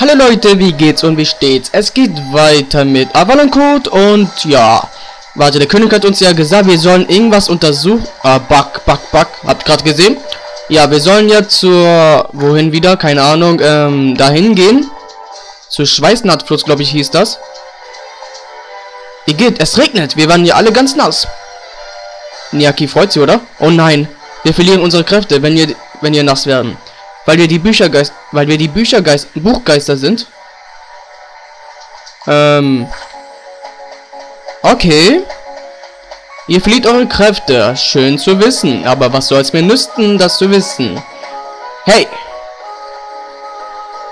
Hallo Leute, wie geht's und wie steht's? Es geht weiter mit Avaloncode und ja. Warte, der König hat uns ja gesagt, wir sollen irgendwas untersuchen. Ah, Bug, Bug, Bug. Habt gerade gesehen? Ja, wir sollen ja zur... Wohin wieder? Keine Ahnung. Ähm, dahin gehen. Zu Schweißnahtfluss, glaube ich, hieß das. Wie geht? Es regnet. Wir waren ja alle ganz nass. Niaki freut sich, oder? Oh nein. Wir verlieren unsere Kräfte, wenn wir, wenn wir nass werden. Weil wir die Büchergeist, weil wir die Büchergeist, Buchgeister sind. Ähm. Okay. Ihr verliert eure Kräfte. Schön zu wissen. Aber was soll es mir nützen, das zu wissen? Hey.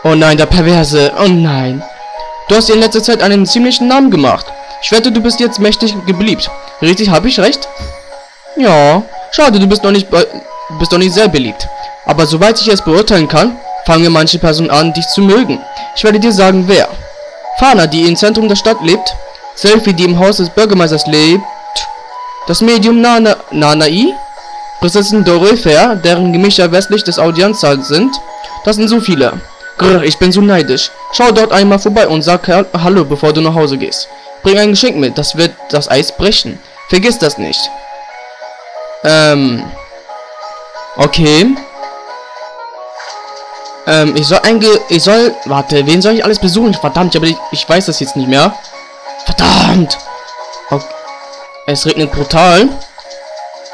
Oh nein, der Perverse. Oh nein. Du hast in letzter Zeit einen ziemlichen Namen gemacht. Ich wette, du bist jetzt mächtig gebliebt. Richtig, habe ich recht? Ja. Schade, du bist noch nicht, bist noch nicht sehr beliebt. Aber soweit ich es beurteilen kann, fangen manche Personen an, dich zu mögen. Ich werde dir sagen, wer. Fana, die im Zentrum der Stadt lebt. Selfie, die im Haus des Bürgermeisters lebt. Das Medium Nana Nanai. Prinzessin Dorothea, deren Gemischer westlich des Audienzsaals sind. Das sind so viele. Grrr, ich bin so neidisch. Schau dort einmal vorbei und sag Hallo, bevor du nach Hause gehst. Bring ein Geschenk mit, das wird das Eis brechen. Vergiss das nicht. Ähm. Okay. Ähm, ich soll einge... Ich soll... Warte, wen soll ich alles besuchen? Verdammt, aber ich, ich weiß das jetzt nicht mehr. Verdammt! Okay. Es regnet brutal.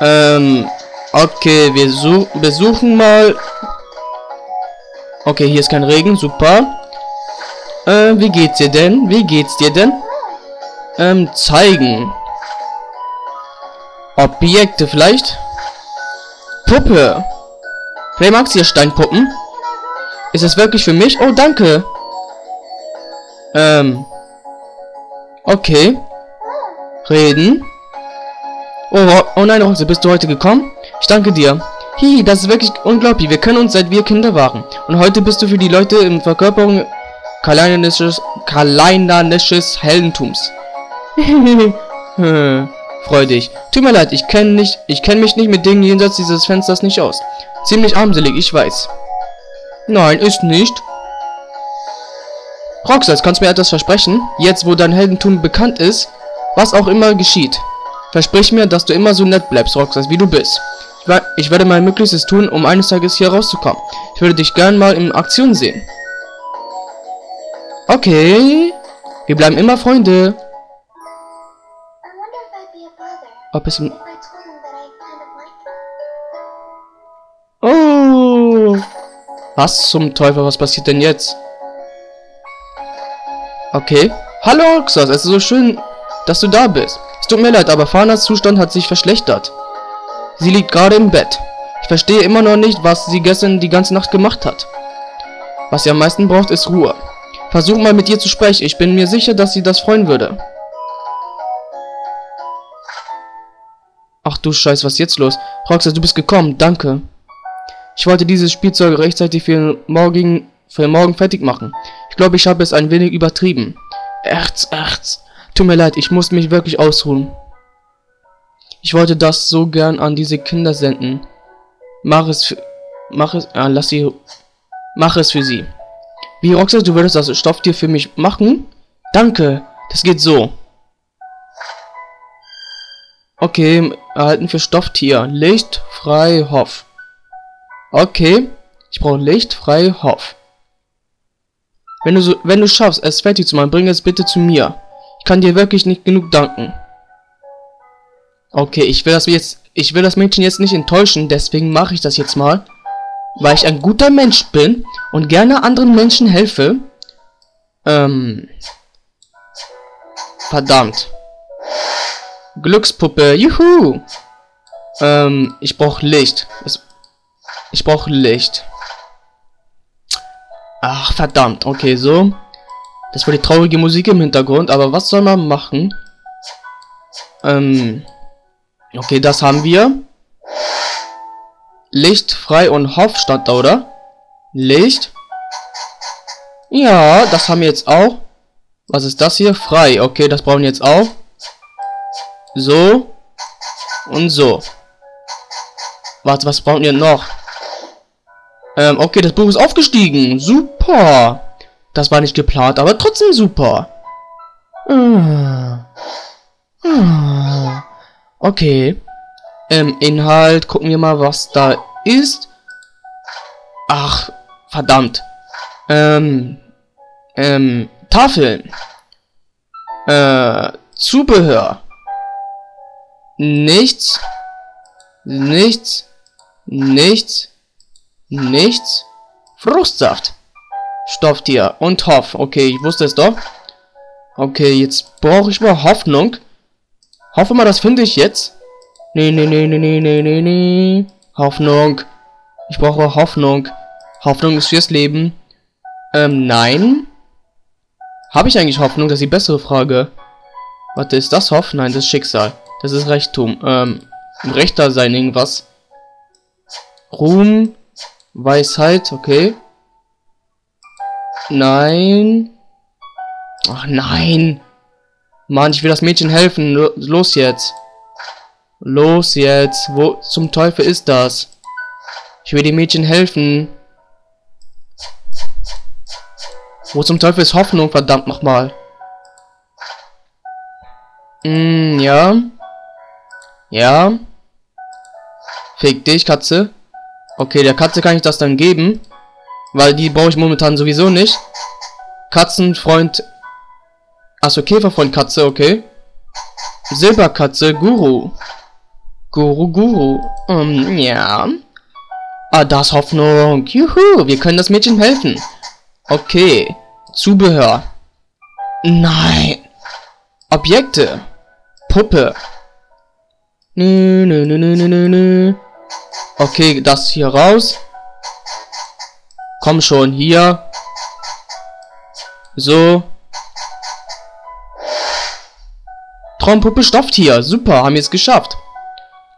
Ähm... Okay, wir such, besuchen mal... Okay, hier ist kein Regen, super. Äh, wie geht's dir denn? Wie geht's dir denn? Ähm, zeigen. Objekte vielleicht? Puppe. Vielleicht magst du ja Steinpuppen? Ist es wirklich für mich? Oh, danke. Ähm. Okay. Reden. Oh, oh nein, Roxe, bist du heute gekommen? Ich danke dir. Hi, das ist wirklich unglaublich. Wir können uns seit wir Kinder waren. Und heute bist du für die Leute im Verkörperung kalanisches, kalanisches Heldentums. freu dich. Tut mir leid, ich kenne nicht, mich nicht mit Dingen jenseits dieses Fensters nicht aus. Ziemlich armselig, ich weiß. Nein, ist nicht. Roxas, kannst du mir etwas versprechen? Jetzt, wo dein Heldentum bekannt ist, was auch immer geschieht. Versprich mir, dass du immer so nett bleibst, Roxas, wie du bist. Ich, ich werde mein Möglichstes tun, um eines Tages hier rauszukommen. Ich würde dich gern mal in Aktion sehen. Okay. Wir bleiben immer Freunde. Ob es... Oh. Was zum Teufel, was passiert denn jetzt? Okay. Hallo, Oxas, es ist so schön, dass du da bist. Es tut mir leid, aber Fanas Zustand hat sich verschlechtert. Sie liegt gerade im Bett. Ich verstehe immer noch nicht, was sie gestern die ganze Nacht gemacht hat. Was sie am meisten braucht, ist Ruhe. Versuch mal mit ihr zu sprechen. Ich bin mir sicher, dass sie das freuen würde. Ach du Scheiß, was ist jetzt los? Roxas, du bist gekommen. Danke. Ich wollte dieses Spielzeug rechtzeitig für morgen, für morgen fertig machen. Ich glaube, ich habe es ein wenig übertrieben. Erz, Erz. Tut mir leid, ich muss mich wirklich ausruhen. Ich wollte das so gern an diese Kinder senden. Mach es für, mach es, ah, lass sie, mach es für sie. Wie, Roxas, du würdest das Stofftier für mich machen? Danke, das geht so. Okay, erhalten für Stofftier. Licht, frei, Hoff. Okay. Ich brauche Licht, frei, Hoff. Wenn du so, wenn du schaffst, es fertig zu machen, bring es bitte zu mir. Ich kann dir wirklich nicht genug danken. Okay, ich will das jetzt, ich will das Mädchen jetzt nicht enttäuschen, deswegen mache ich das jetzt mal. Weil ich ein guter Mensch bin und gerne anderen Menschen helfe. Ähm. Verdammt. Glückspuppe, juhu. Ähm, ich brauche Licht. Es ich brauche Licht. Ach, verdammt. Okay, so. Das war die traurige Musik im Hintergrund. Aber was soll man machen? Ähm. Okay, das haben wir. Licht, frei und Hoff stand da, oder? Licht. Ja, das haben wir jetzt auch. Was ist das hier? Frei. Okay, das brauchen wir jetzt auch. So. Und so. Warte, was brauchen wir noch? Ähm, okay, das Buch ist aufgestiegen. Super. Das war nicht geplant, aber trotzdem super. Ah. Ah. Okay. Ähm, Inhalt, gucken wir mal, was da ist. Ach, verdammt. Ähm, ähm, Tafeln. Äh, Zubehör. Nichts. Nichts. Nichts. Nichts. Fruchtsaft. Stofftier und Hoff. Okay, ich wusste es doch. Okay, jetzt brauche ich mal Hoffnung. Hoffe mal, das finde ich jetzt. Nee, nee, nee, nee, nee, nee, nee, nee. Hoffnung. Ich brauche Hoffnung. Hoffnung ist fürs Leben. Ähm, nein. Habe ich eigentlich Hoffnung? Das ist die bessere Frage. Warte, ist das Hoff? Nein, das ist Schicksal. Das ist Reichtum. Ähm, Rechter sein, irgendwas. Ruhm. Weisheit, okay. Nein. Ach nein. Mann, ich will das Mädchen helfen. Los jetzt. Los jetzt. Wo zum Teufel ist das? Ich will dem Mädchen helfen. Wo zum Teufel ist Hoffnung, verdammt nochmal. Hm, ja. Ja. Fick dich, Katze. Okay, der Katze kann ich das dann geben. Weil die brauche ich momentan sowieso nicht. Katzenfreund. Achso, Käferfreund Katze, okay. Silberkatze, Guru. Guru, Guru. Um, ja. Ah, das Hoffnung. Juhu, wir können das Mädchen helfen. Okay. Zubehör. Nein. Objekte. Puppe. Nö, nö, nö, nö, nö, nö. Okay, das hier raus. Komm schon, hier. So. Traumpuppe Stofftier. Super, haben wir es geschafft.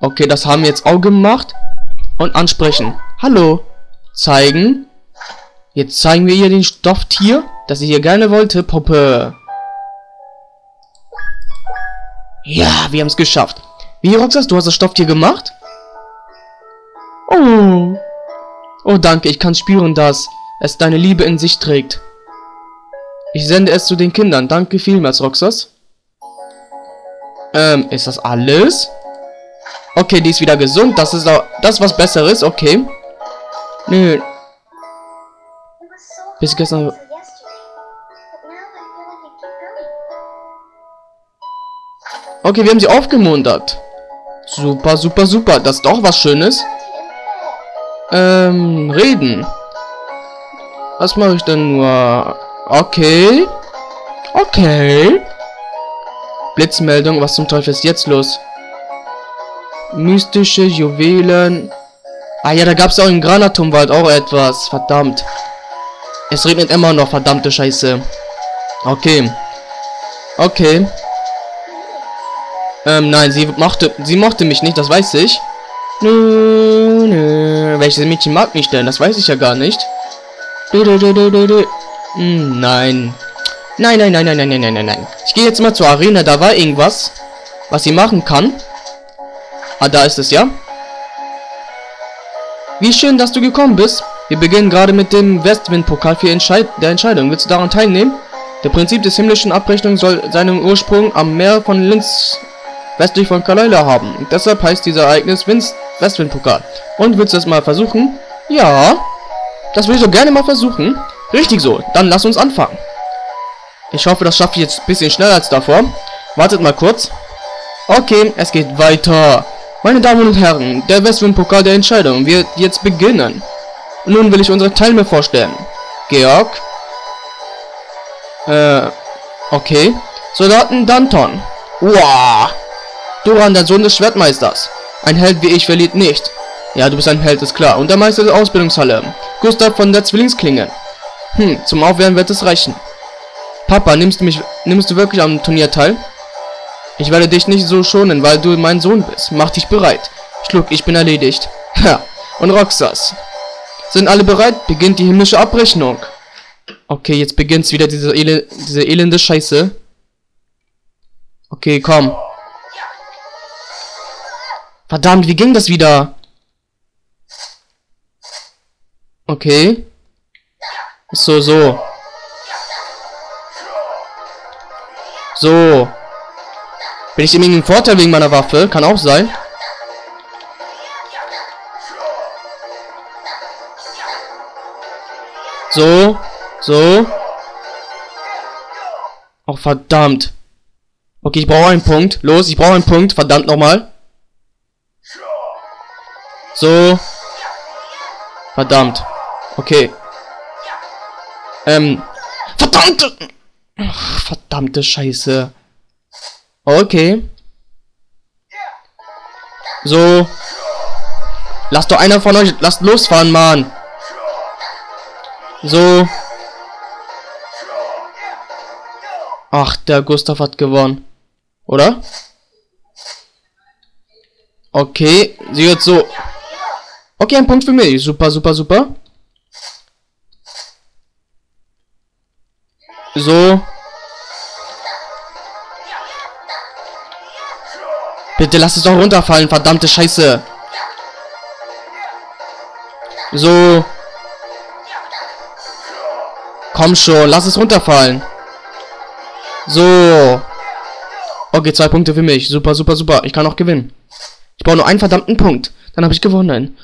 Okay, das haben wir jetzt auch gemacht. Und ansprechen. Hallo. Zeigen. Jetzt zeigen wir ihr den Stofftier, das sie hier gerne wollte. Puppe. Ja, wir haben es geschafft. Wie, Roxas, du hast das Stofftier gemacht? Oh. Oh, danke, ich kann spüren, dass es deine Liebe in sich trägt. Ich sende es zu den Kindern. Danke vielmals, Roxas. Ähm, ist das alles? Okay, die ist wieder gesund. Das ist auch das, was besser ist. Okay. Nö. Bis gestern... Okay, wir haben sie aufgemuntert. Super, super, super. Das ist doch was Schönes. Ähm, reden. Was mache ich denn nur? Okay. Okay. Blitzmeldung, was zum Teufel ist jetzt los? Mystische Juwelen. Ah ja, da gab es auch im Granatumwald auch etwas. Verdammt. Es regnet immer noch, verdammte Scheiße. Okay. Okay. Ähm, nein, sie mochte, sie mochte mich nicht, das weiß ich. Nö, nö. Welches Mädchen mag mich denn? Das weiß ich ja gar nicht. Du, du, du, hm, nein. Nein, nein, nein, nein, nein, nein, nein, nein. Ich gehe jetzt mal zur Arena. Da war irgendwas, was sie machen kann. Ah, da ist es, ja? Wie schön, dass du gekommen bist. Wir beginnen gerade mit dem Westwind-Pokal für Entscheid der Entscheidung. Willst du daran teilnehmen? Der Prinzip des himmlischen Abrechnung soll seinen Ursprung am Meer von Linz westlich von Kalaila haben. Deshalb heißt dieser Ereignis Westwind-Pokal. Und willst du das mal versuchen? Ja. Das will ich doch gerne mal versuchen. Richtig so. Dann lass uns anfangen. Ich hoffe, das schaffe ich jetzt ein bisschen schneller als davor. Wartet mal kurz. Okay, es geht weiter. Meine Damen und Herren, der Westwind-Pokal der Entscheidung wird jetzt beginnen. Nun will ich unsere Teilnehmer vorstellen. Georg. Äh, okay. Soldaten Danton. Wow. Duran, der Sohn des Schwertmeisters. Ein Held wie ich verliert nicht. Ja, du bist ein Held, ist klar. Und der Meister der Ausbildungshalle. Gustav von der Zwillingsklinge. Hm, zum Aufwärmen wird es reichen. Papa, nimmst du mich, nimmst du wirklich am Turnier teil? Ich werde dich nicht so schonen, weil du mein Sohn bist. Mach dich bereit. Schluck, ich bin erledigt. Ha, und Roxas. Sind alle bereit? Beginnt die himmlische Abrechnung. Okay, jetzt beginnt's wieder diese, ele diese elende Scheiße. Okay, komm. Verdammt, wie ging das wieder? Okay. So, so. So. Bin ich ein Vorteil wegen meiner Waffe? Kann auch sein. So. So. Oh, verdammt. Okay, ich brauche einen Punkt. Los, ich brauche einen Punkt. Verdammt nochmal. So. Verdammt. Okay. Ähm. Verdammte. Ach, verdammte Scheiße. Okay. So. Lasst doch einer von euch. Lasst losfahren, Mann. So. Ach, der Gustav hat gewonnen. Oder? Okay, sie wird so. Okay, ein Punkt für mich. Super, super, super. So. Bitte lass es doch runterfallen, verdammte Scheiße. So. Komm schon, lass es runterfallen. So. Okay, zwei Punkte für mich. Super, super, super. Ich kann auch gewinnen. Ich brauche nur einen verdammten Punkt. Dann habe ich gewonnen.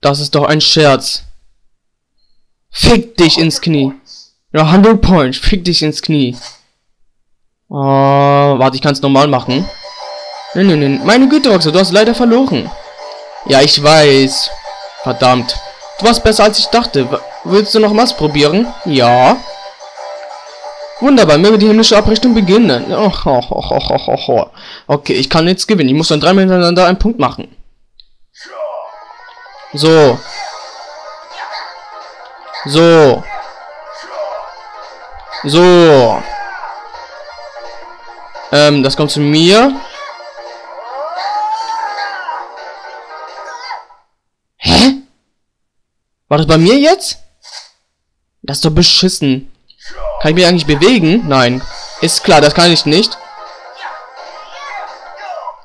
Das ist doch ein Scherz. Fick dich ins Knie. Ja, 100 Points. Fick dich ins Knie. Oh, warte, ich kann es normal machen. Nein, nein, nein. Meine Güte, Roxo, du hast leider verloren. Ja, ich weiß. Verdammt. Du warst besser als ich dachte. Willst du noch was probieren? Ja. Wunderbar, möge die himmlische Abrechnung beginnen. Oh, oh, oh, oh, okay, ich kann jetzt gewinnen. Ich muss dann dreimal hintereinander einen Punkt machen. So. So. So. Ähm, das kommt zu mir. Hä? War das bei mir jetzt? Das ist doch beschissen. Kann ich mich eigentlich bewegen? Nein. Ist klar, das kann ich nicht.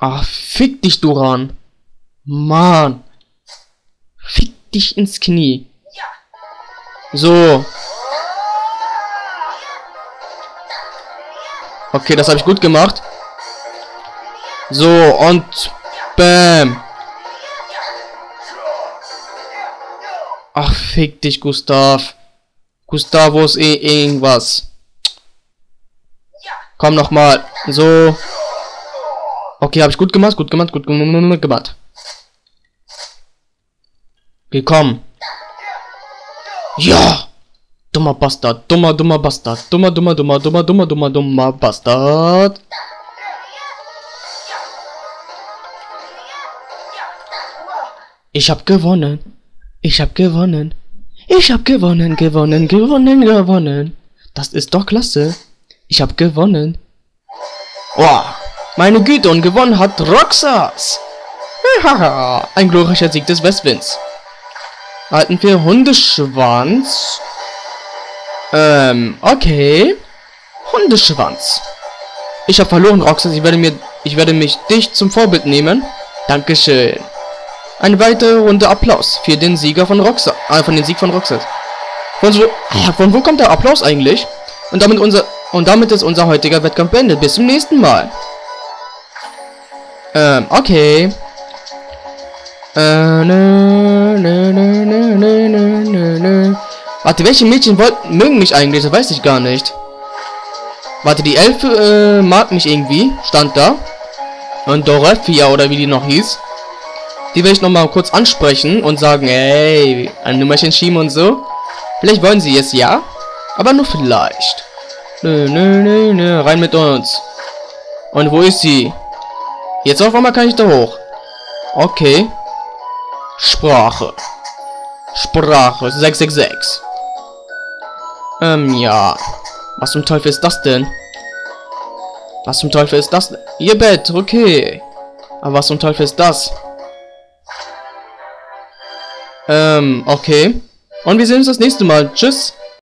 Ach, fick dich, Duran. Mann. Fick dich ins Knie. So. Okay, das habe ich gut gemacht. So, und Bam. Ach, fick dich, Gustav. Gustavus eh irgendwas. Komm noch mal. So. Okay, habe ich gut gemacht, gut gemacht, gut gemacht. Komm. Ja! Dummer Bastard, dummer, dummer Bastard, dummer, dummer, dummer, dummer, dummer, dummer, dummer Bastard. Ich hab gewonnen. Ich hab gewonnen. Ich hab gewonnen, gewonnen, gewonnen, gewonnen. Das ist doch klasse. Ich hab gewonnen. Oh, meine Güte, und gewonnen hat Roxas. Haha, ein glorreicher Sieg des Westwinds. Halten wir Hundeschwanz. Ähm, okay. Hundeschwanz. Ich habe verloren, Roxas. Ich werde mir, ich werde mich dich zum Vorbild nehmen. Dankeschön. Eine weitere Runde Applaus für den Sieger von Roxas. Äh, von den Sieg von Roxas. Von, so, von wo kommt der Applaus eigentlich? Und damit unser und damit ist unser heutiger Wettkampf beendet. Bis zum nächsten Mal. Ähm, okay. Äh, nö, nö, nö, nö, nö, nö, nö. Warte, welche Mädchen wollten, mögen mich eigentlich? Das weiß ich gar nicht. Warte, die Elfe äh, mag mich irgendwie. Stand da. Und Dorothea oder wie die noch hieß. Die will ich noch mal kurz ansprechen und sagen, ey, ein Nummerchen schieben und so. Vielleicht wollen sie es, ja? Aber nur vielleicht. Nö, nö, nö, nö, rein mit uns. Und wo ist sie? Jetzt auf einmal kann ich da hoch. Okay. Sprache. Sprache 666. Ähm, ja. Was zum Teufel ist das denn? Was zum Teufel ist das? Ihr Bett, okay. Aber was zum Teufel ist das? Ähm, okay. Und wir sehen uns das nächste Mal. Tschüss.